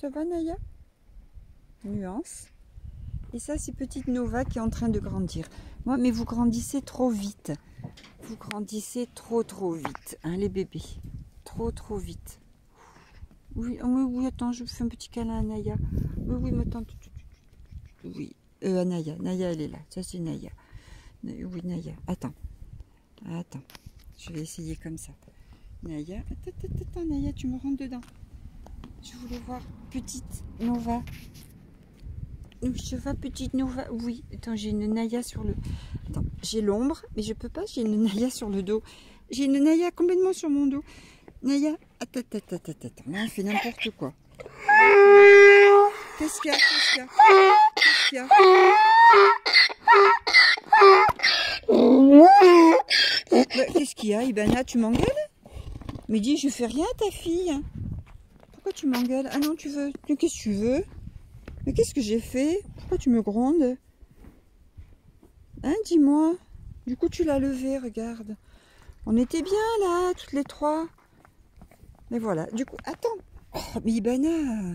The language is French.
Ça va, Naya? Nuance. Et ça, c'est petite Nova qui est en train de grandir. Moi, mais vous grandissez trop vite. Vous grandissez trop, trop vite, hein, les bébés. Trop, trop vite. Oui, oui, oui, attends, je fais un petit câlin à Naya. Oui, oui, mais attends. Oui, euh, Naya. Naya, elle est là. Ça, c'est Naya. Oui, Naya. Attends. Attends. Je vais essayer comme ça. Naya. Attends, attends, attends, Naya, tu me rentres dedans. Je voulais voir petite Nova. Je vois petite Nova. Oui, attends, j'ai une Naya sur le. Attends, j'ai l'ombre, mais je peux pas, j'ai une Naya sur le dos. J'ai une Naya complètement sur mon dos. Naya, attends, attends, attends, attends. Là, elle fait n'importe quoi. Qu'est-ce qu'il y a Qu'est-ce qu'il y a Qu'est-ce qu'il y a? Bah, Qu'est-ce qu'il y a? Ibana, tu m'engueules? Mais dis, je fais rien à ta fille. Tu m'engueules Ah non, tu veux Qu'est-ce que tu veux? Mais qu'est-ce que j'ai fait? Pourquoi tu me grondes? Hein, dis-moi. Du coup, tu l'as levé, regarde. On était bien là, toutes les trois. Mais voilà, du coup, attends. Oh, mais Ibana,